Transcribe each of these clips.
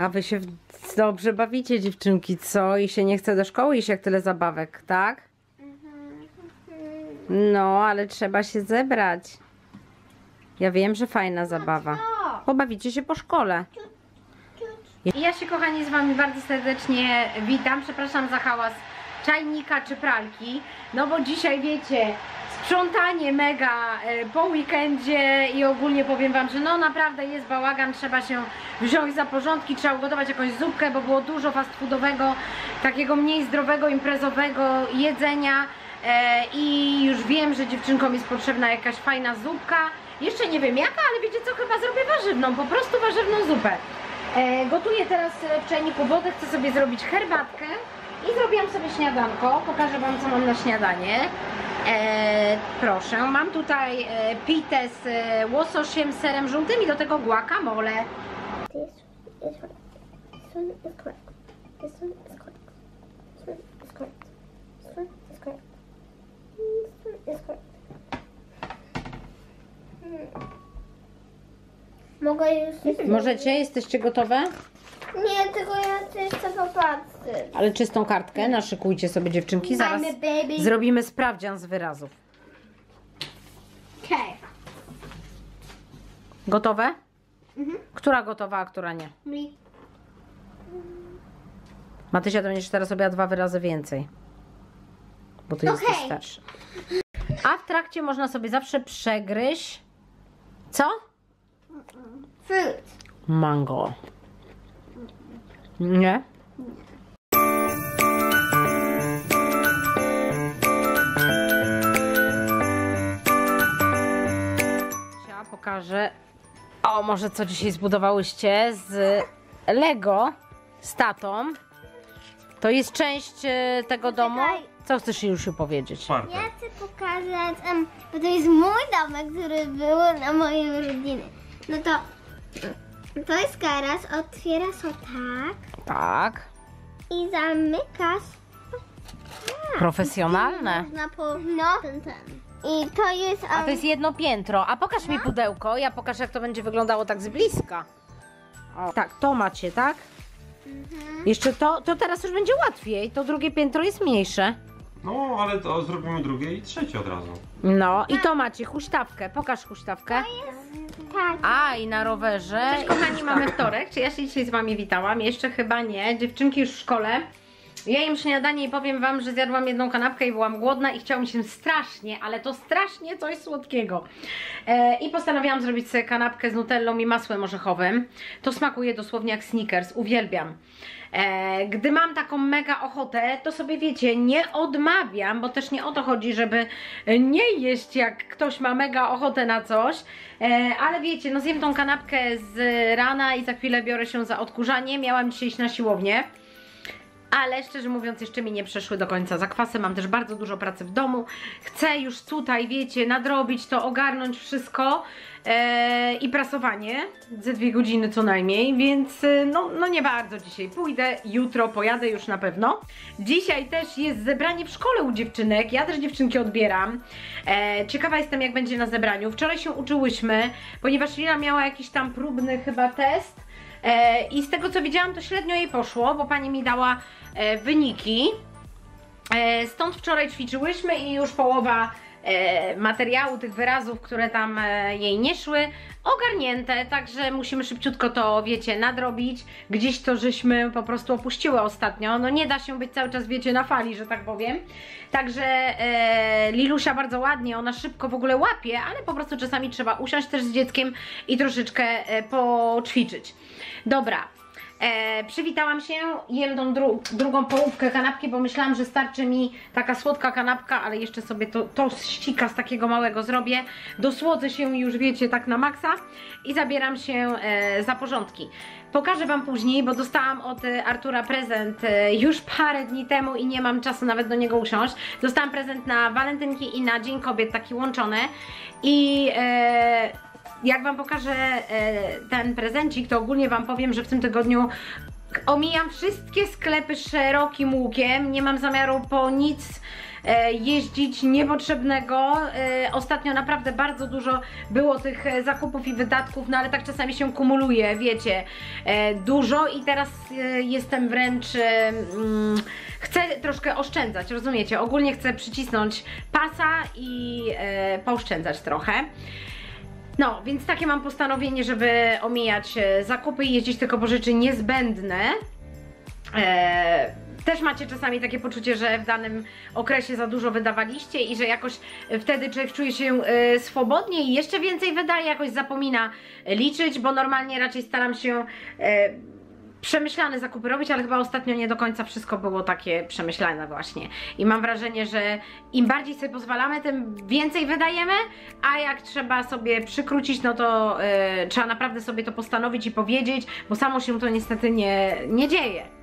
A wy się dobrze bawicie, dziewczynki, co? I się nie chce do szkoły iść, jak tyle zabawek, tak? No, ale trzeba się zebrać. Ja wiem, że fajna zabawa. Pobawicie się po szkole. Ja się, kochani, z Wami bardzo serdecznie witam. Przepraszam za hałas czajnika czy pralki. No bo dzisiaj, wiecie, sprzątanie mega e, po weekendzie i ogólnie powiem Wam, że no naprawdę jest bałagan. Trzeba się wziąć za porządki, trzeba ugotować jakąś zupkę, bo było dużo fast foodowego, takiego mniej zdrowego, imprezowego jedzenia. E, I już wiem, że dziewczynkom jest potrzebna jakaś fajna zupka. Jeszcze nie wiem jaka, ale wiecie co, chyba zrobię warzywną, po prostu warzywną zupę. E, gotuję teraz w czajniku wodę, chcę sobie zrobić herbatkę i zrobiłam sobie śniadanko. Pokażę Wam, co mam na śniadanie. E, proszę, mam tutaj e, pitę z e, łososiem, serem żółtym i do tego guacamole. This is right. This one is correct. This one is correct. This one is correct. This one is correct. This one is correct. Hmm. Mogę już... Możecie? Jesteście gotowe? Nie, tylko ja chcę jeszcze popatrzeć. Ale czystą kartkę naszykujcie sobie dziewczynki. Zaraz I'm a baby. zrobimy sprawdzian z wyrazów. Okay. Gotowe? Mhm. Która gotowa, a która nie? Me. Matysia, to będziesz teraz robiła dwa wyrazy więcej. Bo ty jesteś Okej. starsza. A w trakcie można sobie zawsze przegryźć. Co? Fruit. Mango. Nie? Ja pokażę. O, może co dzisiaj zbudowałyście z Lego z tatą. To jest część e, tego domu. Co chcesz już powiedzieć? Ja chcę pokazać, em, bo to jest mój domek, który był na mojej urodziny. No to to jest teraz, otwierasz o tak Tak. i zamykasz. Profesjonalne. Można po, no, ten, ten. I to jest, A to jest jedno piętro. A pokaż mi pudełko. Ja pokażę, jak to będzie wyglądało tak z bliska. O, tak, to macie, tak? Jeszcze to, to teraz już będzie łatwiej. To drugie piętro jest mniejsze. No, ale to zrobimy drugie i trzecie od razu. No i to macie huśtawkę. Pokaż huśtawkę. Tak. A, i na rowerze. Cześć kochani, mamy wtorek. Czy ja się dzisiaj z Wami witałam? Jeszcze chyba nie. Dziewczynki już w szkole. Ja im śniadanie i powiem Wam, że zjadłam jedną kanapkę i byłam głodna i chciało mi się strasznie, ale to strasznie coś słodkiego. E, I postanowiłam zrobić sobie kanapkę z nutellą i masłem orzechowym. To smakuje dosłownie jak Snickers, uwielbiam. E, gdy mam taką mega ochotę, to sobie wiecie, nie odmawiam, bo też nie o to chodzi, żeby nie jeść jak ktoś ma mega ochotę na coś, e, ale wiecie, no zjem tą kanapkę z rana i za chwilę biorę się za odkurzanie. Miałam dzisiaj iść na siłownię. Ale szczerze mówiąc, jeszcze mi nie przeszły do końca zakwasy. Mam też bardzo dużo pracy w domu. Chcę już tutaj, wiecie, nadrobić to, ogarnąć wszystko e, i prasowanie ze dwie godziny co najmniej, więc e, no, no nie bardzo dzisiaj pójdę. Jutro pojadę już na pewno. Dzisiaj też jest zebranie w szkole u dziewczynek. Ja też dziewczynki odbieram. E, ciekawa jestem, jak będzie na zebraniu. Wczoraj się uczyłyśmy, ponieważ Lila miała jakiś tam próbny chyba test. E, I z tego co widziałam, to średnio jej poszło, bo pani mi dała e, wyniki. E, stąd wczoraj ćwiczyłyśmy i już połowa materiału, tych wyrazów, które tam jej nie szły, ogarnięte, także musimy szybciutko to, wiecie, nadrobić. Gdzieś to żeśmy po prostu opuściły ostatnio, no nie da się być cały czas, wiecie, na fali, że tak powiem. Także e, Lilusia bardzo ładnie, ona szybko w ogóle łapie, ale po prostu czasami trzeba usiąść też z dzieckiem i troszeczkę e, poćwiczyć. Dobra, E, przywitałam się, jem tą dru drugą połówkę kanapki, bo myślałam, że starczy mi taka słodka kanapka, ale jeszcze sobie to, to ścika z takiego małego zrobię. Dosłodzę się już, wiecie, tak na maksa i zabieram się e, za porządki. Pokażę Wam później, bo dostałam od e, Artura prezent e, już parę dni temu i nie mam czasu nawet do niego usiąść. Dostałam prezent na walentynki i na Dzień Kobiet, taki łączony i... E, jak Wam pokażę e, ten prezencik, to ogólnie Wam powiem, że w tym tygodniu omijam wszystkie sklepy szerokim łukiem, nie mam zamiaru po nic e, jeździć niepotrzebnego. E, ostatnio naprawdę bardzo dużo było tych zakupów i wydatków, no ale tak czasami się kumuluje, wiecie, dużo i teraz jestem wręcz, mm, chcę troszkę oszczędzać, rozumiecie? Ogólnie chcę przycisnąć pasa i pooszczędzać trochę. No, więc takie mam postanowienie, żeby omijać e, zakupy i jeździć tylko po rzeczy niezbędne. E, też macie czasami takie poczucie, że w danym okresie za dużo wydawaliście i że jakoś wtedy człowiek czuje się e, swobodnie i jeszcze więcej wydaje, jakoś zapomina liczyć, bo normalnie raczej staram się e, przemyślane zakupy robić, ale chyba ostatnio nie do końca wszystko było takie przemyślane właśnie. I mam wrażenie, że im bardziej sobie pozwalamy, tym więcej wydajemy, a jak trzeba sobie przykrócić, no to e, trzeba naprawdę sobie to postanowić i powiedzieć, bo samo się to niestety nie, nie dzieje.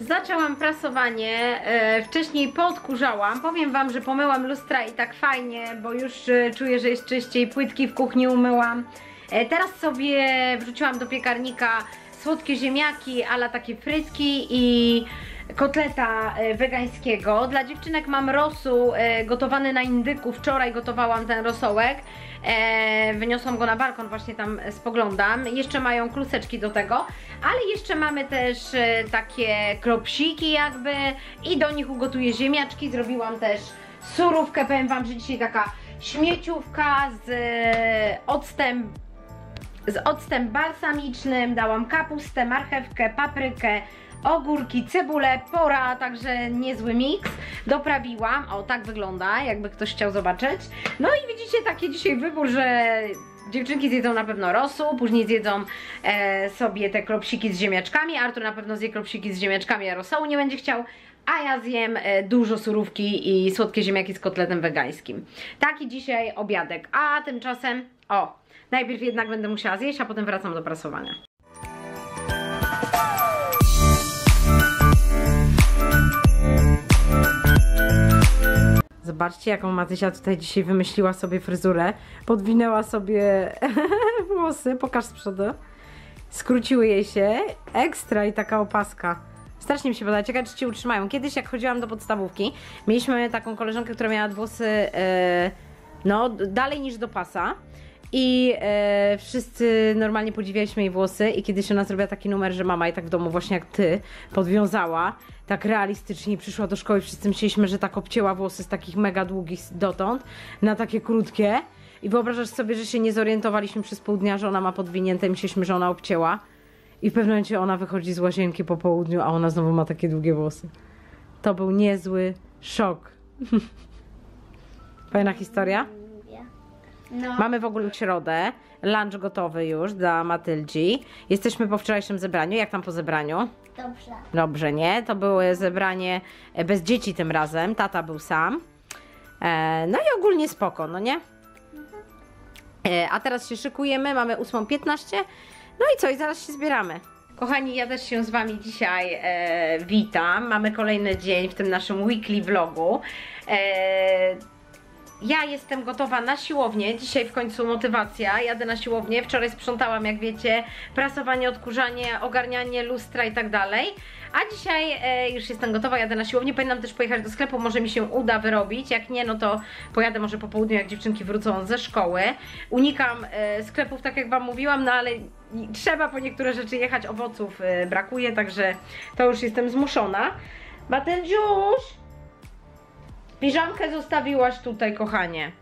Zaczęłam prasowanie, e, wcześniej podkurzałam. Powiem Wam, że pomyłam lustra i tak fajnie, bo już e, czuję, że jest czyściej. Płytki w kuchni umyłam. E, teraz sobie wrzuciłam do piekarnika słodkie ziemniaki, ala takie frytki i kotleta e, wegańskiego. Dla dziewczynek mam rosół e, gotowany na indyku. Wczoraj gotowałam ten rosołek. E, wyniosłam go na balkon, właśnie tam spoglądam. Jeszcze mają kluseczki do tego, ale jeszcze mamy też takie kropsiki jakby i do nich ugotuję ziemniaczki. Zrobiłam też surówkę, powiem Wam, że dzisiaj taka śmieciówka z octem z octem balsamicznym, dałam kapustę, marchewkę, paprykę, ogórki, cebulę, pora, także niezły miks. Doprawiłam, o tak wygląda, jakby ktoś chciał zobaczyć. No i widzicie taki dzisiaj wybór, że dziewczynki zjedzą na pewno rosół, później zjedzą e, sobie te kropsiki z ziemniaczkami, Artur na pewno zje kropsiki z ziemniaczkami, a rosołu nie będzie chciał. A ja zjem e, dużo surówki i słodkie ziemniaki z kotletem wegańskim. Taki dzisiaj obiadek. A tymczasem, o, najpierw jednak będę musiała zjeść, a potem wracam do prasowania. Zobaczcie, jaką Matysia tutaj dzisiaj wymyśliła sobie fryzurę. Podwinęła sobie włosy, pokaż z przodu. Skróciły jej się. Ekstra i taka opaska. Strasznie mi się podoba. Ciekawe, czy Ci utrzymają. Kiedyś, jak chodziłam do podstawówki, mieliśmy taką koleżankę, która miała włosy e, no, dalej niż do pasa. I e, wszyscy normalnie podziwialiśmy jej włosy i kiedyś ona zrobiła taki numer, że mama i tak w domu właśnie jak ty podwiązała, tak realistycznie przyszła do szkoły, wszyscy myśleliśmy, że tak obcięła włosy z takich mega długich dotąd na takie krótkie i wyobrażasz sobie, że się nie zorientowaliśmy przez pół dnia, że ona ma podwinięte myśleliśmy, że ona obcięła i w pewnym momencie ona wychodzi z łazienki po południu, a ona znowu ma takie długie włosy. To był niezły szok. Fajna historia? No. Mamy w ogóle środę, lunch gotowy już dla Matyldzi. Jesteśmy po wczorajszym zebraniu. Jak tam po zebraniu? Dobrze. Dobrze, nie? To było zebranie bez dzieci tym razem. Tata był sam. E, no i ogólnie spoko, no nie? E, a teraz się szykujemy, mamy 8.15. No i co? I zaraz się zbieramy. Kochani, ja też się z Wami dzisiaj e, witam. Mamy kolejny dzień w tym naszym weekly vlogu. E, ja jestem gotowa na siłownię. Dzisiaj w końcu motywacja. Jadę na siłownię. Wczoraj sprzątałam, jak wiecie, prasowanie, odkurzanie, ogarnianie lustra i tak dalej. A dzisiaj e, już jestem gotowa, jadę na siłownię. Powinnam też pojechać do sklepu, może mi się uda wyrobić. Jak nie, no to pojadę może po południu, jak dziewczynki wrócą ze szkoły. Unikam e, sklepów, tak jak Wam mówiłam, no ale trzeba po niektóre rzeczy jechać, owoców e, brakuje, także to już jestem zmuszona. Matyldziuś! Piżamkę zostawiłaś tutaj, kochanie.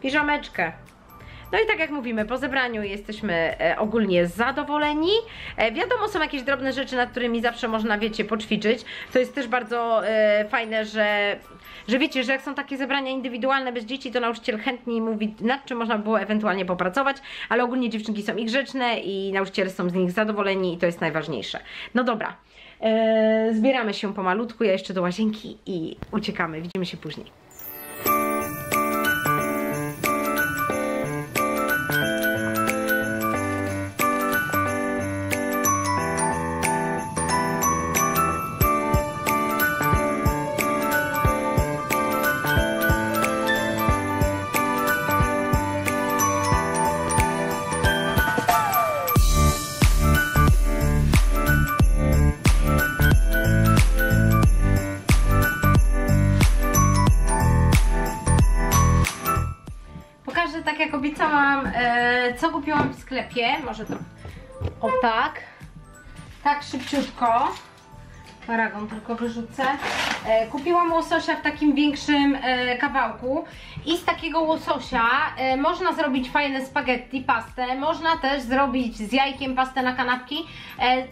Piżameczkę. No i tak jak mówimy, po zebraniu jesteśmy e, ogólnie zadowoleni. E, wiadomo, są jakieś drobne rzeczy, nad którymi zawsze można, wiecie, poćwiczyć. To jest też bardzo e, fajne, że, że wiecie, że jak są takie zebrania indywidualne bez dzieci, to nauczyciel chętniej mówi, nad czym można było ewentualnie popracować, ale ogólnie dziewczynki są i grzeczne i nauczyciele są z nich zadowoleni i to jest najważniejsze. No dobra. E, zbieramy się pomalutku, ja jeszcze do łazienki i uciekamy. Widzimy się później. Obiecałam, e, co kupiłam w sklepie, może to o tak, tak szybciutko, paragon tylko wyrzucę. E, kupiłam łososia w takim większym e, kawałku i z takiego łososia można zrobić fajne spaghetti, pastę, można też zrobić z jajkiem pastę na kanapki.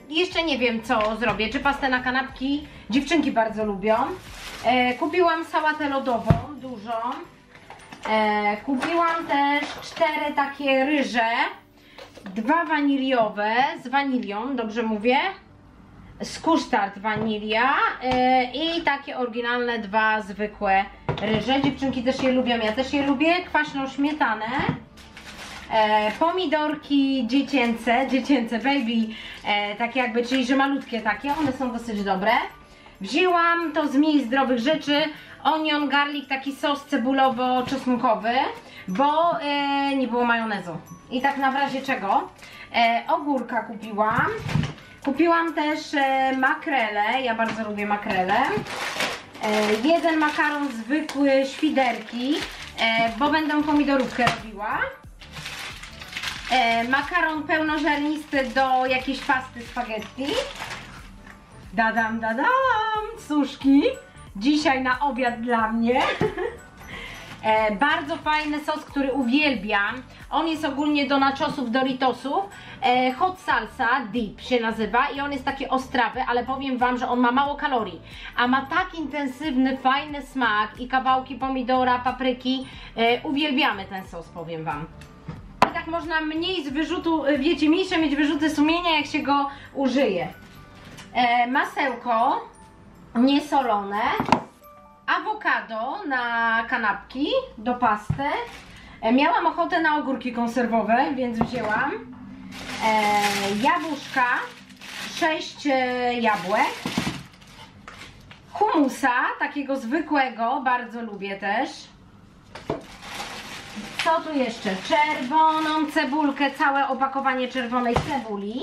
Jeszcze nie wiem co zrobię, czy pastę na kanapki, dziewczynki bardzo lubią. Kupiłam sałatę lodową, dużą. E, kupiłam też cztery takie ryże, dwa waniliowe z wanilią, dobrze mówię? z kusztard wanilia yy, i takie oryginalne dwa zwykłe ryże. Dziewczynki też je lubią, ja też je lubię. Kwaśną śmietanę. E, pomidorki dziecięce, dziecięce baby, e, takie jakby, czyli że malutkie takie, one są dosyć dobre. Wzięłam to z mniej zdrowych rzeczy, onion, garlic, taki sos cebulowo-czosnkowy, bo e, nie było majonezu. I tak na razie czego? E, ogórka kupiłam. Kupiłam też e, makrele, ja bardzo lubię makrele. E, jeden makaron zwykły, świderki, e, bo będę pomidorówkę robiła. E, makaron pełnożernisty do jakiejś pasty spaghetti. Dadam, dadam, suszki. Dzisiaj na obiad dla mnie. E, bardzo fajny sos, który uwielbiam. On jest ogólnie do nachosów, Doritosów. E, hot salsa dip się nazywa i on jest taki ostrawy, ale powiem Wam, że on ma mało kalorii. A ma tak intensywny, fajny smak i kawałki pomidora, papryki. E, uwielbiamy ten sos, powiem Wam. Tak można mniej z wyrzutu, e, wiecie, mniejsze mieć wyrzuty sumienia, jak się go użyje. E, masełko niesolone awokado na kanapki do pasty. E, miałam ochotę na ogórki konserwowe, więc wzięłam. E, jabłuszka, 6 e, jabłek. Humusa, takiego zwykłego, bardzo lubię też. Co tu jeszcze? Czerwoną cebulkę, całe opakowanie czerwonej cebuli.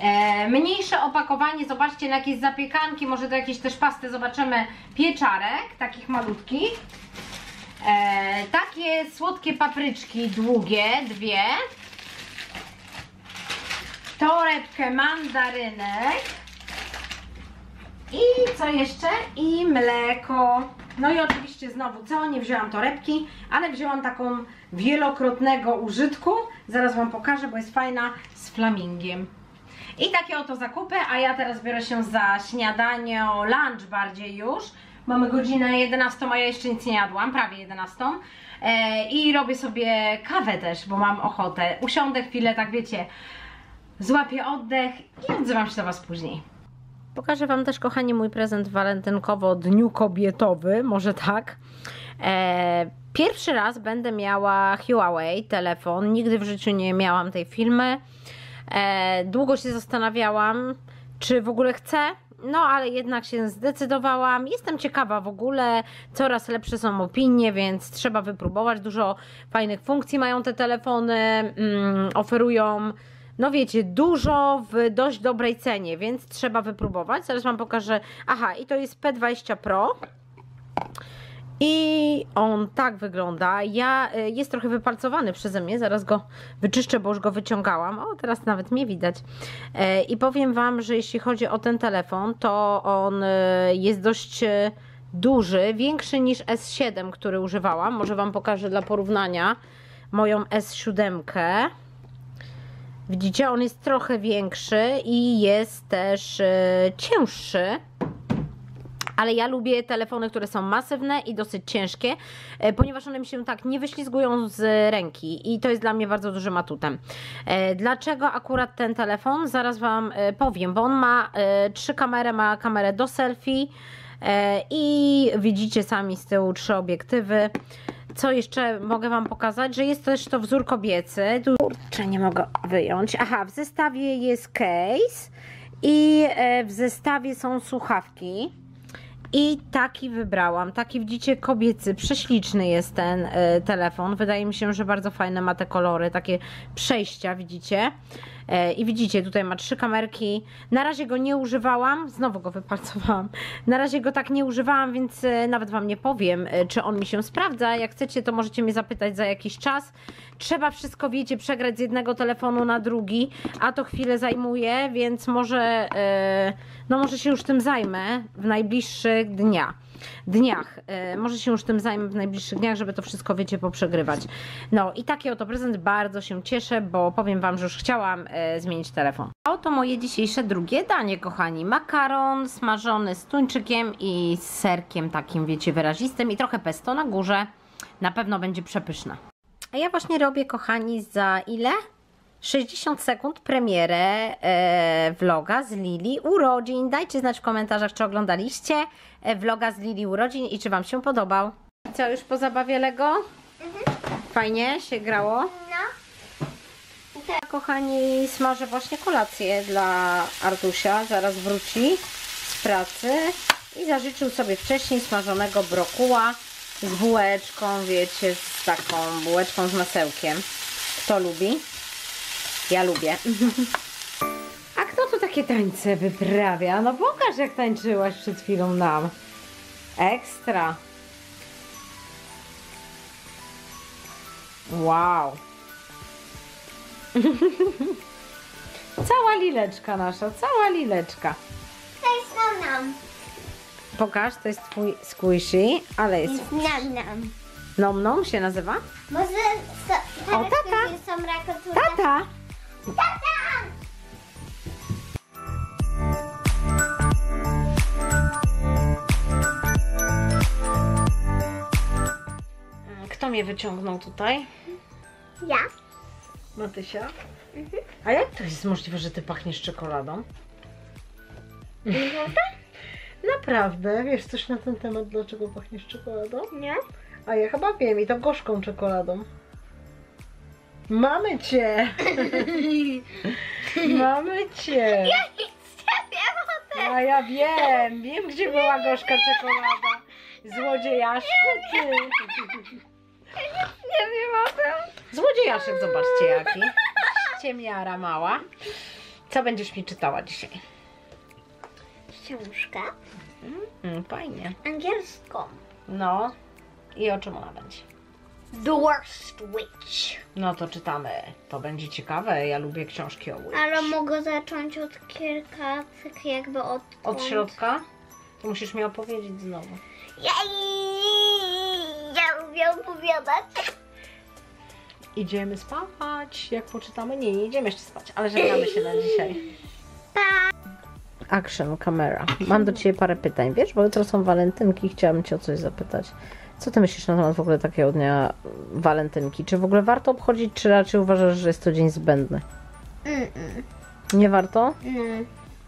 E, mniejsze opakowanie, zobaczcie na jakieś zapiekanki, może do jakiejś też pasty zobaczymy pieczarek, takich malutkich. E, takie słodkie papryczki długie, dwie. Torebkę mandarynek. I co jeszcze? I mleko. No i oczywiście znowu co? Nie wzięłam torebki, ale wzięłam taką wielokrotnego użytku. Zaraz Wam pokażę, bo jest fajna z flamingiem. I takie oto zakupy, a ja teraz biorę się za śniadanie, lunch bardziej już. Mamy godzinę 11, a ja jeszcze nic nie jadłam, prawie 11. E, I robię sobie kawę też, bo mam ochotę. Usiądę chwilę, tak wiecie, złapię oddech i odzywam się do Was później. Pokażę Wam też, kochani, mój prezent walentynkowo dniu kobietowy, może tak. E, pierwszy raz będę miała Huawei telefon, nigdy w życiu nie miałam tej filmy. E, długo się zastanawiałam, czy w ogóle chcę, no ale jednak się zdecydowałam. Jestem ciekawa w ogóle, coraz lepsze są opinie, więc trzeba wypróbować. Dużo fajnych funkcji mają te telefony, mm, oferują, no wiecie, dużo w dość dobrej cenie, więc trzeba wypróbować. Zaraz Wam pokażę. Aha, i to jest P20 Pro. I on tak wygląda. Ja y, jest trochę wypalcowany przeze mnie, zaraz go wyczyszczę, bo już go wyciągałam. O, teraz nawet mnie widać. E, I powiem Wam, że jeśli chodzi o ten telefon, to on y, jest dość y, duży, większy niż S7, który używałam. Może Wam pokażę dla porównania moją S7. Widzicie, on jest trochę większy i jest też cięższy ale ja lubię telefony, które są masywne i dosyć ciężkie, e, ponieważ one mi się tak nie wyślizgują z ręki i to jest dla mnie bardzo dużym atutem. E, dlaczego akurat ten telefon? Zaraz Wam e, powiem, bo on ma trzy kamery, ma kamerę do selfie i widzicie sami z tyłu trzy obiektywy. Co jeszcze mogę Wam pokazać? Że jest też to wzór kobiecy. Kurczę, nie mogę wyjąć. Aha, w zestawie jest case i w zestawie są słuchawki. I taki wybrałam, taki widzicie kobiecy, prześliczny jest ten y, telefon, wydaje mi się, że bardzo fajne ma te kolory, takie przejścia, widzicie. E, I widzicie, tutaj ma trzy kamerki. Na razie go nie używałam, znowu go wypalcowałam. Na razie go tak nie używałam, więc e, nawet Wam nie powiem, e, czy on mi się sprawdza. Jak chcecie, to możecie mnie zapytać za jakiś czas. Trzeba wszystko, wiecie, przegrać z jednego telefonu na drugi, a to chwilę zajmuje, więc może, e, no może się już tym zajmę w najbliższych dniach dniach. E, może się już tym zajmę w najbliższych dniach, żeby to wszystko, wiecie, poprzegrywać. No i taki oto prezent. Bardzo się cieszę, bo powiem Wam, że już chciałam e, zmienić telefon. A Oto moje dzisiejsze drugie danie, kochani. Makaron smażony z tuńczykiem i z serkiem takim, wiecie, wyrazistym i trochę pesto na górze. Na pewno będzie przepyszna. A ja właśnie robię, kochani, za ile? 60 sekund premierę e, vloga z Lili urodzin. Dajcie znać w komentarzach, czy oglądaliście e, vloga z Lili urodzin i czy Wam się podobał. Co, już po zabawie Lego? Fajnie się grało? No. Kochani, smażę właśnie kolację dla Artusia. Zaraz wróci z pracy i zażyczył sobie wcześniej smażonego brokuła z bułeczką, wiecie, z taką bułeczką z masełkiem. Kto lubi? Ja lubię. A kto tu takie tańce wyprawia? No pokaż jak tańczyłaś przed chwilą nam. Ekstra. Wow. Cała lileczka nasza, cała lileczka. Jest nam nam. Pokaż, to jest twój squishy, ale jest Jest nam nam. nom nom się nazywa? Może so, O, tata. są. Tata! Tata! Kto mnie wyciągnął tutaj? Ja. Matysia? A jak to jest możliwe, że ty pachniesz czekoladą? Naprawdę? Wiesz coś na ten temat, dlaczego pachniesz czekoladą? Nie? A ja chyba wiem i to gorzką czekoladą. Mamy cię! Mamy cię! A ja wiem, wiem gdzie była gorzka czekolada. Złodziejaszku ty! Nie wiem o tym. Złodziejaszek, zobaczcie jaki. Ciemniara mała. Co będziesz mi czytała dzisiaj? Książkę Mm, fajnie. angielską. No. I o czym ona będzie? The Worst Witch. No to czytamy. To będzie ciekawe. Ja lubię książki o witch. Ale mogę zacząć od kilka, tak jakby od... Od środka? To musisz mi opowiedzieć znowu. Ja, ja lubię opowiadać. Idziemy spać. Jak poczytamy? Nie, nie idziemy jeszcze spać, ale żegnamy się na dzisiaj. Action camera. Mam do Ciebie parę pytań, wiesz, bo jutro są walentynki i chciałabym Cię o coś zapytać. Co Ty myślisz na temat w ogóle takiego dnia walentynki? Czy w ogóle warto obchodzić, czy raczej uważasz, że jest to dzień zbędny? Mm-mm. Nie warto? No.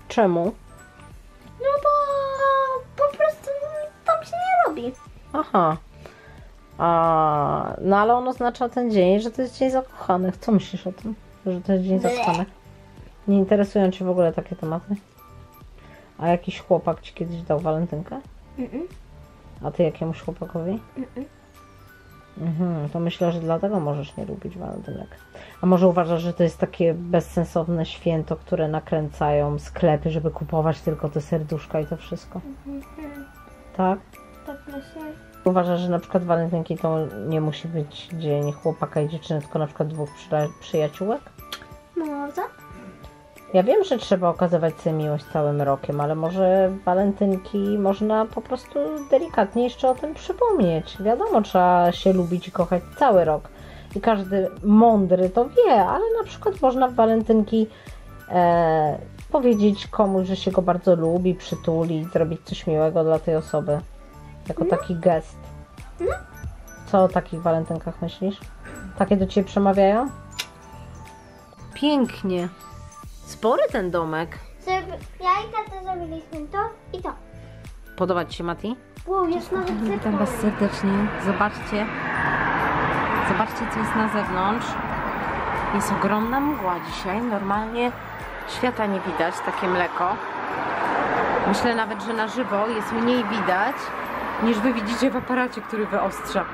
Czemu? no bo po prostu tam się nie robi. Aha. A, no ale on oznacza ten dzień, że to jest dzień zakochanych. Co myślisz o tym? Że to jest dzień Ble. zakochanych? Nie interesują Cię w ogóle takie tematy? A jakiś chłopak Ci kiedyś dał walentynkę? Mm-mm. A Ty jakiemuś chłopakowi? Mm-mm. Mhm, to myślę, że dlatego możesz nie lubić walentynek. A może uważasz, że to jest takie bezsensowne święto, które nakręcają sklepy, żeby kupować tylko te serduszka i to wszystko? Tak? Tak myślę. Uważasz, że na przykład walentynki to nie musi być dzień chłopaka i dziewczyny, tylko na przykład dwóch przyjaciółek? Może? Ja wiem, że trzeba okazywać sobie miłość całym rokiem, ale może walentynki można po prostu delikatnie jeszcze o tym przypomnieć. Wiadomo, trzeba się lubić i kochać cały rok. I każdy mądry to wie, ale na przykład można w walentynki e, powiedzieć komuś, że się go bardzo lubi, przytuli, zrobić coś miłego dla tej osoby. Jako taki gest. Co o takich walentynkach myślisz? Takie do Ciebie przemawiają? Pięknie. Spory ten domek. Ja i tata zrobiliśmy to i to. Podoba Ci się, Mati? Wow, jest nawet Witam Was serdecznie. Zobaczcie. Zobaczcie, co jest na zewnątrz. Jest ogromna mgła dzisiaj. Normalnie świata nie widać, takie mleko. Myślę nawet, że na żywo jest mniej widać, niż Wy widzicie w aparacie, który wyostrza.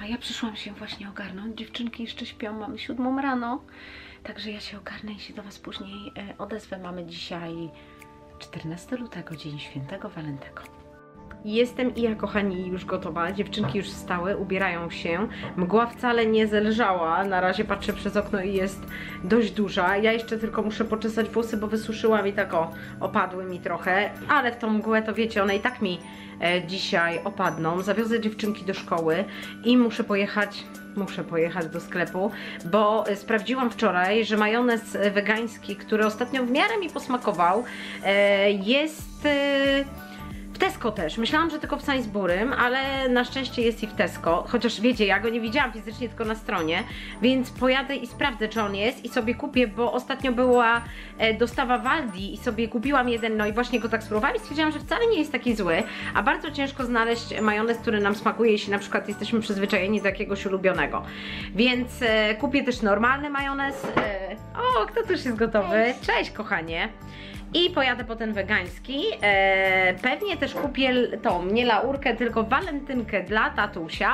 A A ja przyszłam się właśnie ogarnąć. Dziewczynki jeszcze śpią, mamy siódmą rano. Także ja się ogarnę i się do Was później e, odezwę. Mamy dzisiaj 14 lutego, dzień świętego Walentego. Jestem i ja, kochani, już gotowa. Dziewczynki już wstały, ubierają się. Mgła wcale nie zelżała. Na razie patrzę przez okno i jest dość duża. Ja jeszcze tylko muszę poczesać włosy, bo wysuszyłam i tak o, opadły mi trochę. Ale w tą mgłę to wiecie, one i tak mi e, dzisiaj opadną. Zawiozę dziewczynki do szkoły i muszę pojechać muszę pojechać do sklepu, bo sprawdziłam wczoraj, że majonez wegański, który ostatnio w miarę mi posmakował, e, jest e, w Tesco też. Myślałam, że tylko w Sainsburym, ale na szczęście jest i w Tesco. Chociaż wiecie, ja go nie widziałam fizycznie, tylko na stronie, więc pojadę i sprawdzę, czy on jest i sobie kupię, bo ostatnio była e, dostawa Waldi i sobie kupiłam jeden, no i właśnie go tak spróbowałam i stwierdziłam, że wcale nie jest taki zły, a bardzo ciężko znaleźć majonez, który nam smakuje, jeśli na przykład jesteśmy przyzwyczajeni do jakiegoś ulubionego. Więc e, kupię też normalny majonez. E, o, kto też jest gotowy? Cześć, kochanie. I pojadę po ten wegański. E, pewnie też kupię tą, nie laurkę, tylko walentynkę dla tatusia.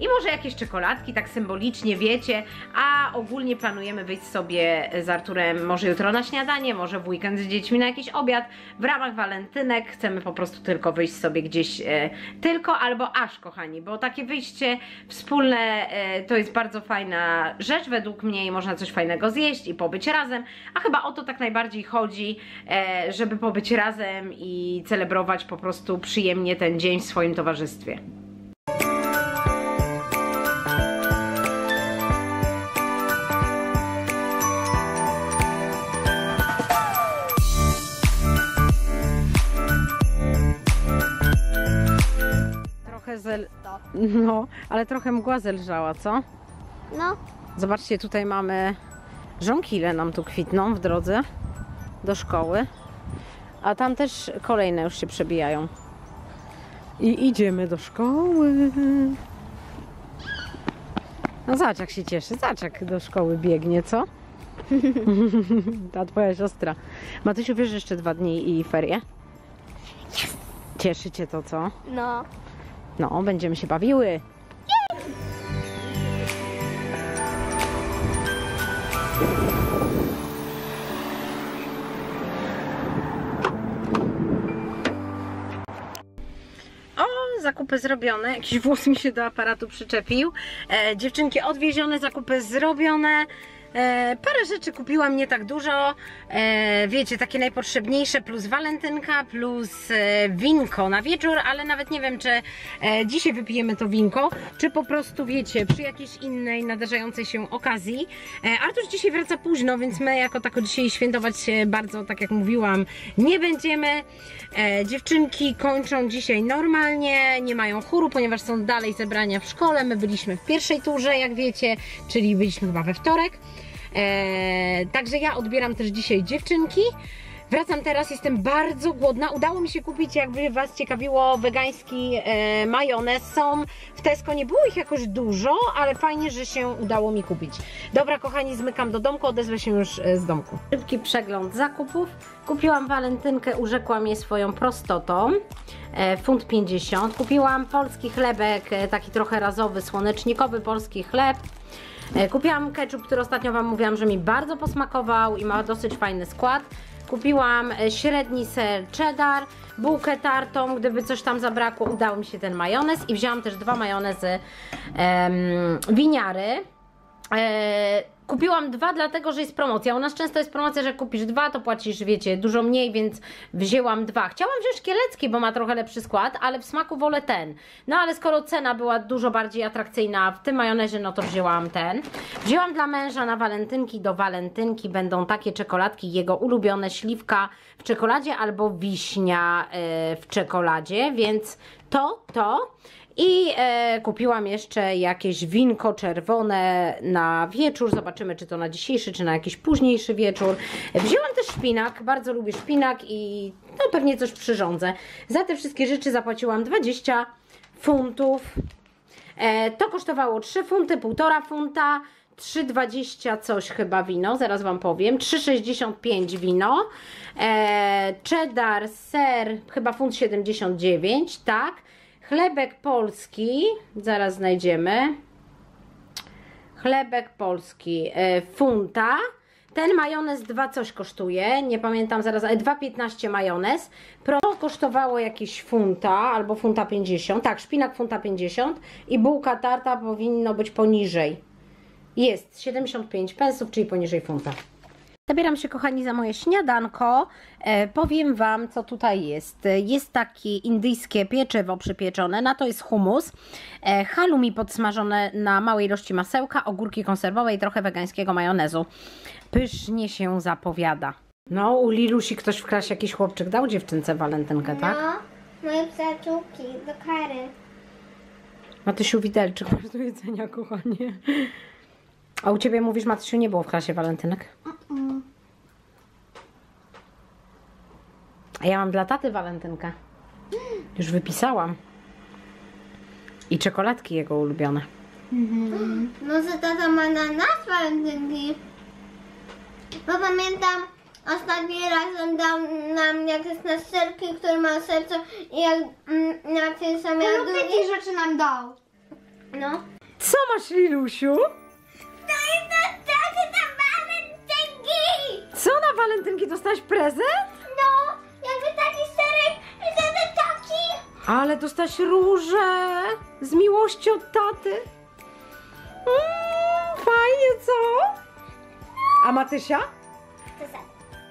I może jakieś czekoladki, tak symbolicznie, wiecie. A ogólnie planujemy wyjść sobie z Arturem może jutro na śniadanie, może w weekend z dziećmi na jakiś obiad. W ramach walentynek chcemy po prostu tylko wyjść sobie gdzieś e, tylko albo aż, kochani, bo takie wyjście wspólne e, to jest bardzo fajna rzecz według mnie i można coś fajnego zjeść i pobyć razem. A chyba o to tak najbardziej chodzi, e, żeby pobyć razem i celebrować po prostu przyjemnie ten dzień w swoim towarzystwie. Trochę zel... No, ale trochę mgła zelżała, co? No, Zobaczcie, tutaj mamy żonkile nam tu kwitną w drodze do szkoły. A tam też kolejne już się przebijają. I idziemy do szkoły. No zobacz jak się cieszy, zobacz jak do szkoły biegnie, co? Ta twoja siostra. Matysiu, wiesz, jeszcze dwa dni i ferie? Cieszy cię to, co? no. No, będziemy się bawiły. Zakupy zrobione. Jakiś włos mi się do aparatu przyczepił. E, dziewczynki odwiezione, zakupy zrobione. E, parę rzeczy kupiłam, nie tak dużo. E, wiecie, takie najpotrzebniejsze, plus walentynka, plus e, winko na wieczór, ale nawet nie wiem, czy e, dzisiaj wypijemy to winko, czy po prostu, wiecie, przy jakiejś innej nadarzającej się okazji. E, Artur dzisiaj wraca późno, więc my jako tako dzisiaj świętować się bardzo, tak jak mówiłam, nie będziemy. E, dziewczynki kończą dzisiaj normalnie, nie mają chóru, ponieważ są dalej zebrania w szkole. My byliśmy w pierwszej turze, jak wiecie, czyli byliśmy chyba we wtorek. E, także ja odbieram też dzisiaj dziewczynki. Wracam teraz, jestem bardzo głodna. Udało mi się kupić, jakby Was ciekawiło, wegański e, majonez. Są w Tesco, nie było ich jakoś dużo, ale fajnie, że się udało mi kupić. Dobra, kochani, zmykam do domku, odezwę się już e, z domku. Szybki przegląd zakupów. Kupiłam walentynkę, urzekłam je swoją prostotą. E, funt 50. Kupiłam polski chlebek, e, taki trochę razowy, słonecznikowy polski chleb. E, Kupiłam ketchup, który ostatnio Wam mówiłam, że mi bardzo posmakował i ma dosyć fajny skład. Kupiłam e, średni ser cheddar, bułkę tartą, gdyby coś tam zabrakło, udało mi się ten majonez i wzięłam też dwa majonezy em, winiary. E, kupiłam dwa, dlatego że jest promocja. U nas często jest promocja, że kupisz dwa, to płacisz, wiecie, dużo mniej, więc wzięłam dwa. Chciałam wziąć kielecki, bo ma trochę lepszy skład, ale w smaku wolę ten. No ale skoro cena była dużo bardziej atrakcyjna w tym majonezie, no to wzięłam ten. Wzięłam dla męża na walentynki. Do walentynki będą takie czekoladki, jego ulubione śliwka w czekoladzie albo wiśnia e, w czekoladzie, więc to, to. I e, kupiłam jeszcze jakieś winko czerwone na wieczór. Zobaczymy, czy to na dzisiejszy, czy na jakiś późniejszy wieczór. Wzięłam też szpinak, bardzo lubię szpinak i no pewnie coś przyrządzę. Za te wszystkie rzeczy zapłaciłam 20 funtów. E, to kosztowało 3 funty, 1,5 funta. 3,20 coś chyba wino, zaraz Wam powiem. 3,65 wino. E, cheddar, ser, chyba funt 79, tak. Chlebek polski, zaraz znajdziemy. chlebek polski e, funta. Ten majonez 2 coś kosztuje, nie pamiętam zaraz, ale 2,15 majonez. Pro kosztowało jakieś funta albo funta 50, tak, szpinak funta 50 i bułka tarta powinno być poniżej. Jest 75 pensów, czyli poniżej funta. Zabieram się, kochani, za moje śniadanko. E, powiem Wam, co tutaj jest. E, Jest takie indyjskie pieczywo przypieczone, na to jest humus, e, halloumi podsmażone na małej ilości masełka, ogórki konserwowe i trochę wegańskiego majonezu. Pysznie się zapowiada. No, u Lilusi ktoś w klasie, jakiś chłopczyk dał dziewczynce walentynkę, tak? No, moje przyjaciółki do kary. Matysiu widelczyk masz do jedzenia, kochanie. A u Ciebie mówisz, Matysiu, nie było w klasie walentynek? A ja mam dla taty walentynkę. Już wypisałam. I czekoladki jego ulubione. Może tata ma na nas walentynki? Bo pamiętam, ostatni raz on dał nam jakieś nasterki, które ma serce i jak mm, na tym samym Lub takie rzeczy nam dał. No. Co masz, Lilusiu? Co na walentynki dostałaś prezent? No, jakby taki serek, żeby taki. Ale dostałaś róże z miłości od taty. Mm, fajnie, co? A Matysia?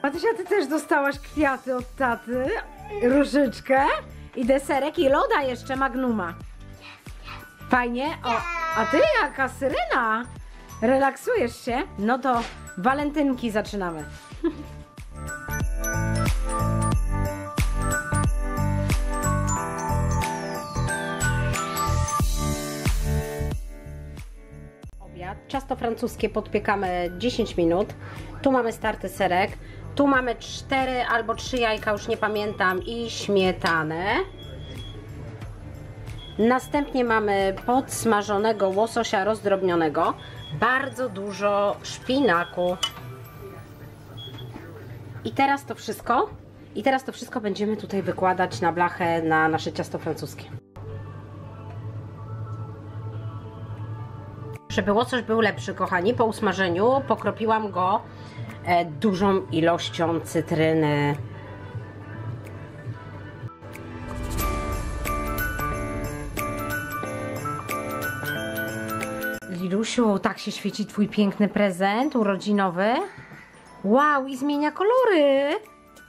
Matysia, ty też dostałaś kwiaty od taty, różyczkę i deserek i loda jeszcze Magnuma. Fajnie? O, a ty jaka syrena? Relaksujesz się? No to walentynki zaczynamy. Obiad. Ciasto francuskie podpiekamy 10 minut. Tu mamy starty serek. Tu mamy 4 albo 3 jajka, już nie pamiętam, i śmietanę. Następnie mamy podsmażonego łososia rozdrobnionego. Bardzo dużo szpinaku. I teraz to wszystko. I teraz to wszystko będziemy tutaj wykładać na blachę na nasze ciasto francuskie. Żeby łosoś był lepszy, kochani, po usmażeniu pokropiłam go e, dużą ilością cytryny. Lilusiu, tak się świeci Twój piękny prezent urodzinowy. Wow, i zmienia kolory.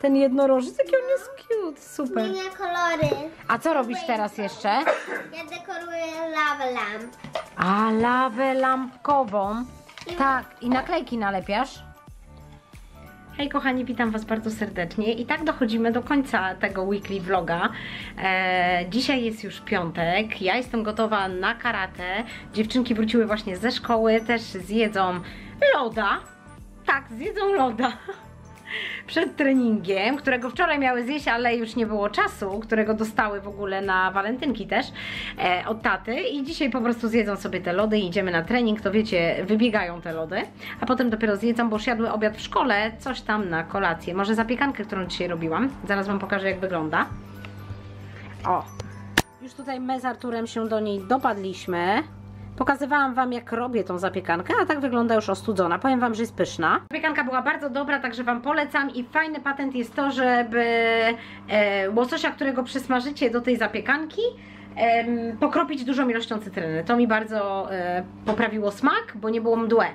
Ten jednorożec, jaki on jest cute, super. Zmienia kolory. A co robisz teraz jeszcze? Ja dekoruję lava lamp. A, lawę lampkową. Tak, i naklejki nalepiasz? Hej kochani, witam Was bardzo serdecznie i tak dochodzimy do końca tego weekly vloga. E, dzisiaj jest już piątek, ja jestem gotowa na karate. Dziewczynki wróciły właśnie ze szkoły, też zjedzą loda. Tak, zjedzą loda. Przed treningiem, którego wczoraj miały zjeść, ale już nie było czasu, którego dostały w ogóle na walentynki też e, od taty. I dzisiaj po prostu zjedzą sobie te lody i idziemy na trening, to wiecie, wybiegają te lody, a potem dopiero zjedzą, bo już obiad w szkole, coś tam na kolację, może zapiekankę, którą dzisiaj robiłam, zaraz Wam pokażę jak wygląda. O, już tutaj my z Arturem się do niej dopadliśmy. Pokazywałam Wam, jak robię tą zapiekankę, a tak wygląda już ostudzona. Powiem Wam, że jest pyszna. Zapiekanka była bardzo dobra, także Wam polecam i fajny patent jest to, żeby e, łososia, którego przysmażycie do tej zapiekanki, em, pokropić dużą ilością cytryny. To mi bardzo e, poprawiło smak, bo nie było mdłe.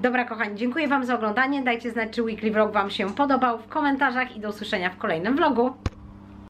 Dobra kochani, dziękuję Wam za oglądanie. Dajcie znać, czy weekly vlog Wam się podobał w komentarzach i do usłyszenia w kolejnym vlogu.